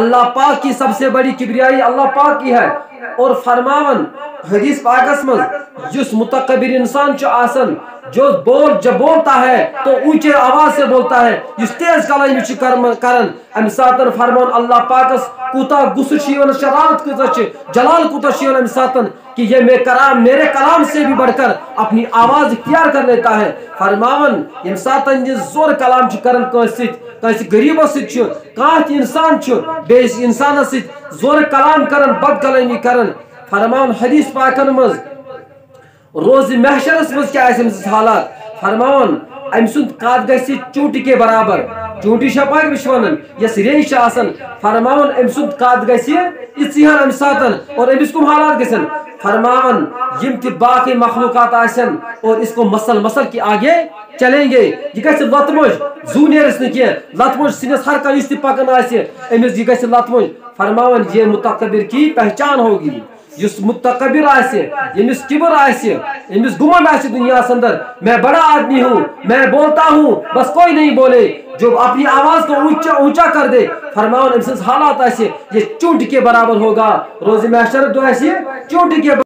اللہ پاک کی سب سے بڑی کبریائی اللہ پاک کی ہے۔ اور فرماون، حدیث پاکس مز جس متقبر انسان چو آسن، جو بول جب بولتا ہے تو اونچے آواز سے بولتا ہے جس تیز کلامی چھ کرن۔ ام ساتن فرمان اللہ پاکس کوتا غصہ چھ شرارت کوتا چھ جلال کوتا چھ ام ساتن کہ یہ میں کلام، میرے کلام سے بھی بڑھ کر اپنی آواز اختیار کر لیتا ہے۔ فرماون یم ساتن جس زور کلام چھ کرن کانس کانس غریب ست کانت انسان چھ بیس انسان ست زور کلام کرن، بد کلامی کرن۔ فرمان حدیث پاکن مز۔ روز محشرس مز کیا امس حالات؟ فرمان ام سند قد گھ چوٹی کے برابر۔ چوٹی شپاک بش ونان یس ریش آسان فرمان ام سند قد گھ اتھان ام ساتن اور امس کم حالات گھن فرمان یم تہ باقی مخلوقات آسن اور اس کو مسل مسل کے آگے چلیں گے۔ یہ گھر لت مج زو نیرس نا کی لت سنس ہر کھانا اس تہ پکان آس یہ گھر جی لت مج فرمان یہ متقبر کی پہچان ہوگی۔ جس متقبر آسے یمس کبر آسے یمس گمنڈ آسے دنیا اندر میں بڑا آدمی ہوں، میں بولتا ہوں، بس کوئی نہیں بولے۔ جو اپنی آواز کو اونچا اونچا کر دے۔ فرماؤن امسنس حالات آسے، یہ چونٹ کے برابر ہوگا۔ روز محشر دو ایسے چوٹ کے